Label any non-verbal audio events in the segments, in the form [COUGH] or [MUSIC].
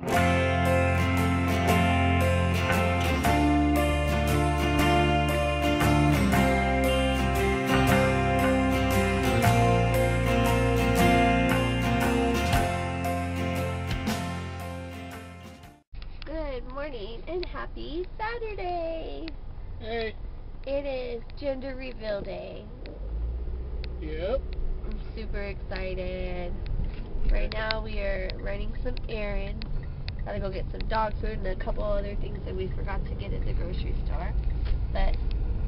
Good morning and happy Saturday! Hey. It is gender reveal day. Yep. I'm super excited. Right now we are running some errands. Gotta go get some dog food and a couple other things that we forgot to get at the grocery store. But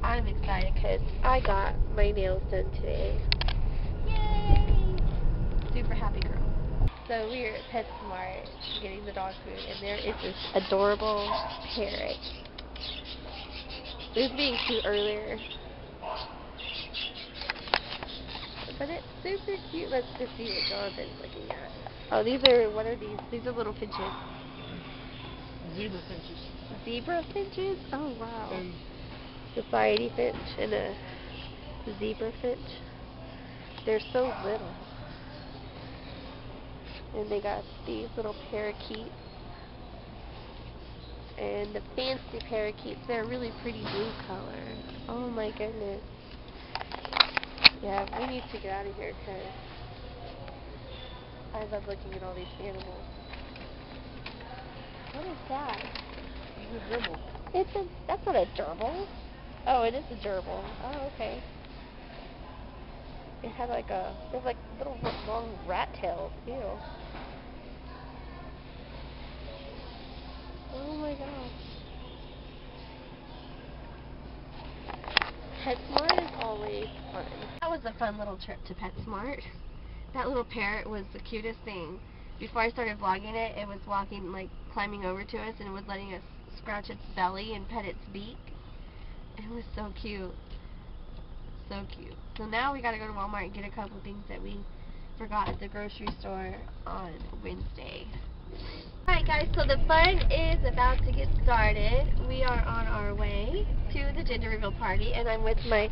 I'm excited because I got my nails done today. Yay! Super happy girl. So we are at PetSmart getting the dog food and there is this adorable parrot. It was being cute earlier. But it's super cute. Let's just see what Jonathan's looking at. Oh, these are, what are these? These are little finches. Zebra finches. Zebra finches? Oh, wow. And Society finch and a zebra finch. They're so little. And they got these little parakeets. And the fancy parakeets, they're really pretty blue color. Oh my goodness. Yeah, we need to get out of here because I love looking at all these animals. What is that? it's a dribble. It's a, that's not a gerbil. Oh, it is a gerbil. Oh, okay. It had like a, they have like little long rat tails. Ew. Oh my gosh. PetSmart is always fun. That was a fun little trip to PetSmart. That little parrot was the cutest thing. Before I started vlogging it, it was walking, like, climbing over to us and it was letting us scratch its belly and pet its beak. It was so cute. So cute. So now we gotta go to Walmart and get a couple things that we forgot at the grocery store on Wednesday. Alright guys, so the fun is about to get started. We are on our way to the gender reveal party and I'm with my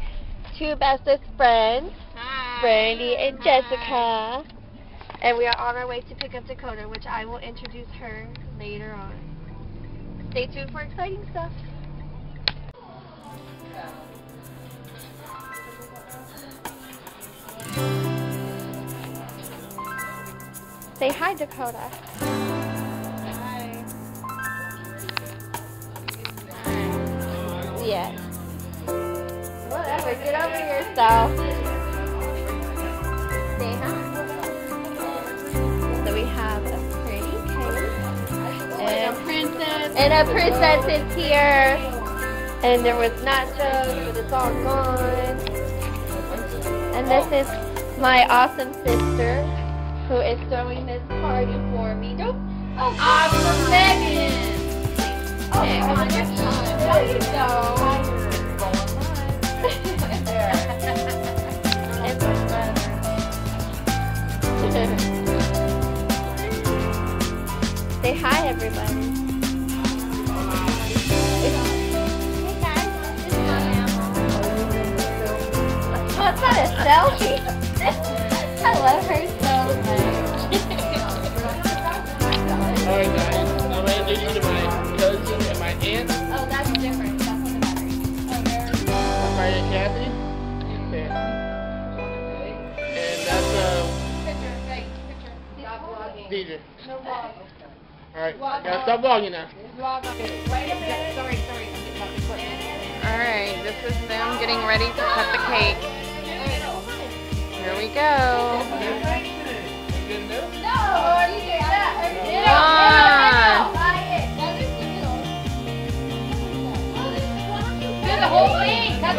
two bestest friends, Hi. Brandy and Hi. Jessica. And we are on our way to pick up Dakota, which I will introduce her later on. Stay tuned for exciting stuff. Say hi, Dakota. Hi. Yes. Whatever, get over yourself. And a princess is here. And there was nachos, but it's all gone. And this is my awesome sister who is throwing this party for me. Don't. Oh, Awesome Megan. Oh, on, on. fine. No, you fun. [LAUGHS] Say hi, everybody. Selfie. I love her so much. Alright guys, I'm gonna introduce you to my cousin and my aunt. oh, that's different. That's on the battery. Oh, there. My aunt Kathy. And that's uh Picture, hey, picture. Stop vlogging. DJ. No vlog. Alright, gotta stop vlogging now. Vlog. Wait a minute. Sorry, sorry. Alright, this is them getting ready to cut the cake. Here we go.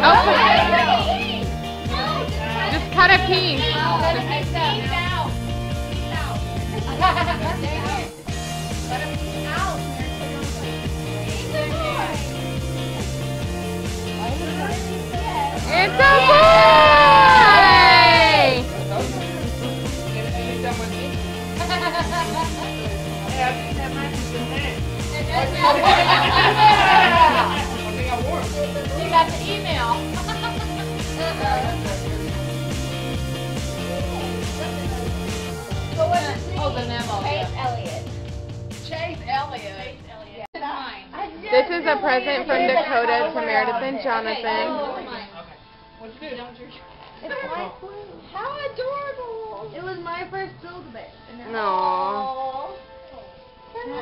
Okay. Just cut a piece. It's a present from Dakota to Meredith and Jonathan. What'd you do? It's my How adorable! It was my first Build-A-Bear. No.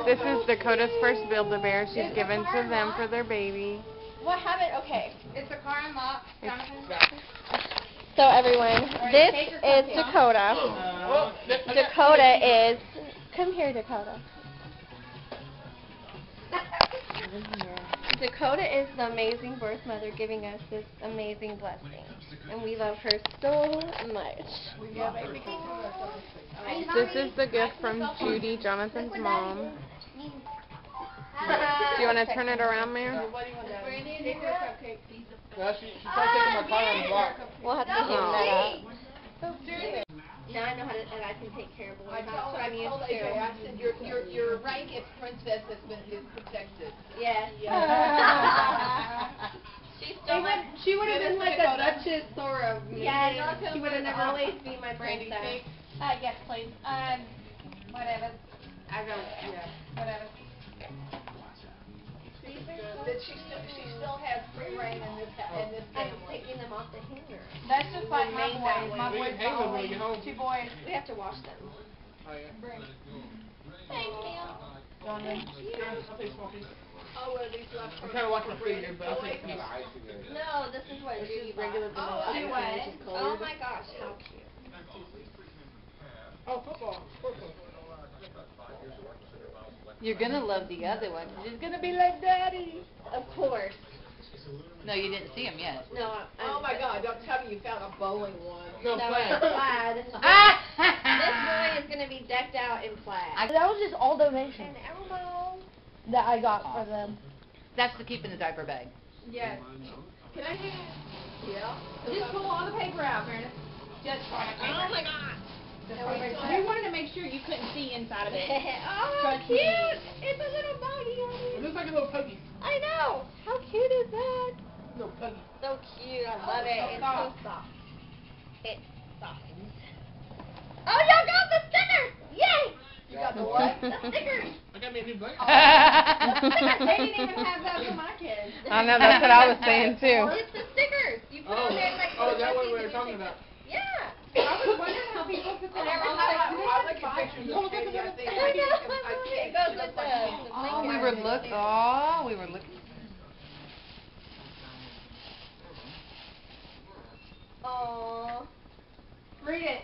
This is Dakota's first Build-A-Bear she's given to them for their baby. What happened? Okay. It's the car unlocked? Jonathan? So everyone, this is. Dakota. Oh, that- I got- Dakota is. Come here, Dakota. [LAUGHS] Dakota is the amazing birth mother giving us this amazing blessing. And we love her so much. This is the gift from Judy, Jonathan's mom. Do you want to turn it around, Mary? Well, she, she tried taking my car on the block. We'll have to Oh. hang that up. Oh. Now I know how to, and I can take care of boys. That's what I'm used to. I said, your, your, your rank as princess has been, is protected. Yes. [LAUGHS] She She would, she would have been like a duchess or a Yeah, yeah. She would have never have always [LAUGHS] be my Brandy princess. Fig. Uh, yes, please. Um, whatever, I don't. Yeah. whatever. That she still, she still has free reign in this, in this I'm family. taking them off the hanger. That's just like my Remain boys. that My way. boys We can hang them when always we home. two boys. We have to wash them. Oh, yeah. Thank you. Jonathan, sure, I'll take a small piece. Oh, well, these left. I'm trying to watch my figure, but I'll take a piece. No, this is what This Judy is regular vanilla Oh, ice cream, what? which is Oh my gosh, how cute. Oh, football. Football. You're gonna love the other one. It's gonna be like daddy. Of course. No, you didn't see him yet. No, I, Oh my God! Don't tell me you found a bowling one. No, No, plan. it's plaid. this boy is gonna be decked out in plaid. That was just all donations And Elmo. that I got for them. That's to keep in the diaper bag. Yes. Can I have? Yeah. Just pull all the paper out, Meredith. Just for oh the paper. Oh my gosh. Just for the. We wanted to make sure you couldn't see inside of it. [LAUGHS] oh, Trust me. cute! It's a little doggy It it. looks like a little puggy. I know. How cute is that? Little puggy. So cute. I oh, love Oh, it. so It's soft. so soft. It's soft. Oh, y'all got the stickers! Yay! You got the what? The stickers. [LAUGHS] I got me a new blanket. Oh. [LAUGHS] they didn't even have that for my kids. I know, that's what I was saying too. It's the stickers. You put Oh, them in like oh, little that what we were talking about. Yeah. I was wondering how people could And sit every there time and I look at pictures of Katie, I think, [LAUGHS] oh, I think, I It think, goes she with looks like the- she's- the Oh, we were look, oh, we were looking. Aww. Read it.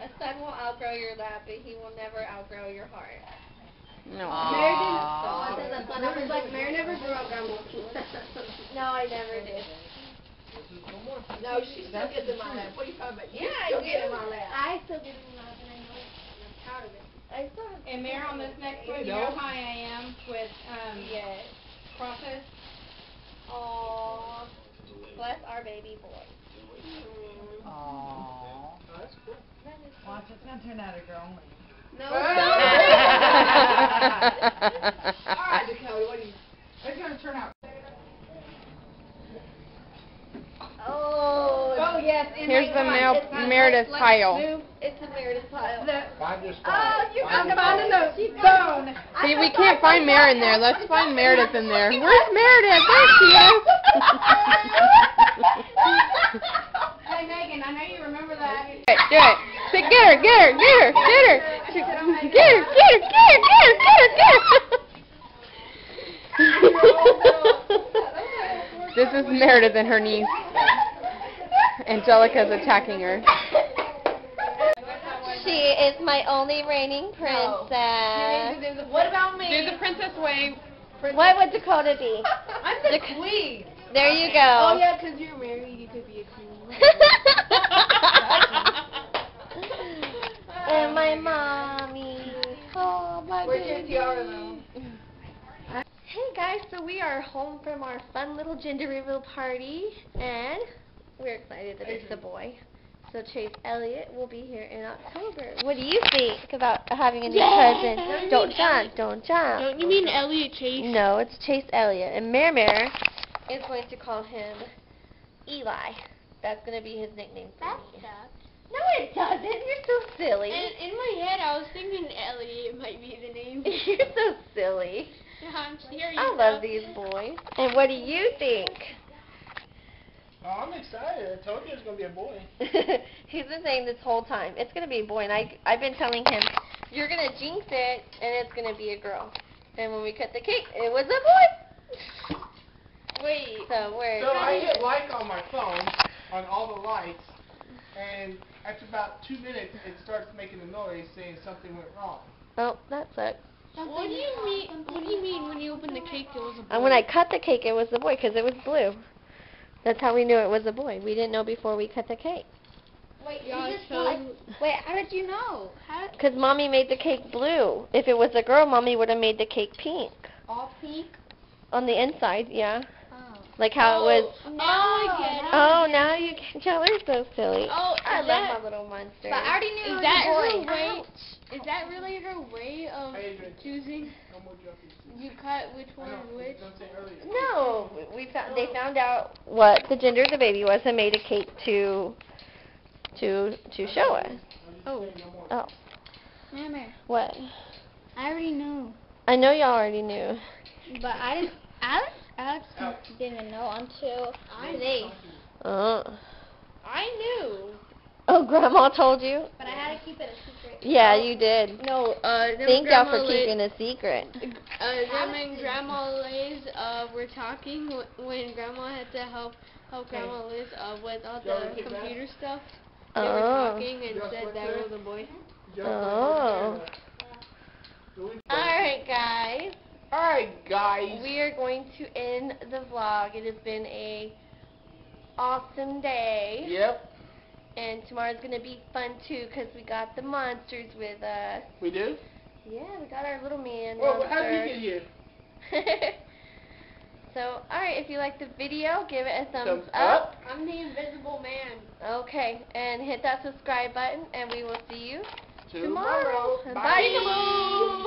A son will outgrow your lap, but he will never outgrow your heart. No. Aw. So I said that's when I was like, Mary never grew up, Grandma. [LAUGHS] no, I never did. No, she still gets in my lap. What are you talking about? Yeah, I still do. get in my lap. I still get in my lap, and I know it. and I'm proud of it. I still have And Mayor, on this next one, you No. know how I am with um Yes. crosses. Aww. Bless our baby boy. Aww. Oh, that's cool. Watch, it's gonna turn out a girl. No, [LAUGHS] All right, Dakota, what do you? It's gonna turn out. Oh. Oh yes. in Here's the one. mail, It's Meredith pile. It's a Meredith pile. the- Find your Oh, you Find I'm your finding spot. the bone. See, we can't find Mary in there. Let's find [LAUGHS] Meredith in there. [LAUGHS] Where's Meredith? There she is. [LAUGHS] Hey Megan, I know you remember that. Do it, do it. Get her, get her, get her, get her. Get her, get her, get her, get her, get her, get her. This is Meredith and her niece. Angelica's attacking her. She is my only reigning princess. What about me? Do the princess wave. What would Dakota be? [LAUGHS] I'm the Dak- queen. There you go. Oh yeah, because you're married, you could be a queen. [LAUGHS] and my [LAUGHS] mommy. Oh, my Where's your tiara, though? Hey guys, so we are home from our fun little gender reveal party, and we're excited that it's a mm-hmm. boy. So Chase Elliott will be here in October. What do you think about having a new cousin? Don't jump, don't jump. Don't you mean Elliot Chase? No, it's Chase Elliott, and Mare Mare is going to call him Eli. That's going to be his nickname for me. No, it doesn't. You're so silly. In, in my head, I was thinking Elliot might be the name. [LAUGHS] You're so silly. I'm serious. I love these boys. And what do you think? Oh, I'm excited. I told you it gonna be a boy. [LAUGHS] He's been saying this whole time, it's gonna be a boy, and I, I've been telling him, you're gonna jinx it, and it's gonna be a girl. And when we cut the cake, it was a boy. [LAUGHS] Wait. So we're. So I hit like on my phone on all the lights, and after about two minutes, it starts making a noise saying something went wrong. Oh, that sucks. What do you mean? What do you mean when you opened the cake it was a boy? And when I cut the cake, it was a boy because it was blue. That's how we knew it was a boy. We didn't know before we cut the cake. Wait, Y'all you just like, wait, how did you know? How Because mommy made the cake blue. If it was a girl, mommy would have made the cake pink all pink? on the inside. Yeah. Like how it oh, was. Now I oh, get it. Oh, now you can. Y'all are so silly. Oh, I love that, my little monster. but I already knew Is that a her way- Is that really her way of choosing? no more joking. You cut which one know, is which? don't say earlier. No, we found they found out what the gender of the baby was and made a cake to to to show us. Oh. saying no more. Oh, Mama, what? I already knew. I know y'all already knew. But I didn't. Alex, Alex didn't know until today. Oh. I knew, Oh, Grandma told you? but I had to keep it a secret. Yeah, you did. No, uh, them Thank y'all for keeping a secret. Uh, them and Grandma Liz uh, were talking wh- when Grandma had to help help Grandma Liz uh, with all the wanna computer stuff. They were Oh. talking and Y'all said that was a boy. Oh. like the camera. Alright, guys. Alright, guys. We are going to end the vlog. It has been a awesome day. Yep, And tomorrow's going to be fun too because we got the monsters with us. we do. Yeah, we got our little man. Well, how did you get here? [LAUGHS] so, alright, if you liked the video, give it a thumbs, Thumbs up. I'm the invisible man. Okay, and hit that subscribe button, and we will see you Tomorrow. tomorrow. Bye.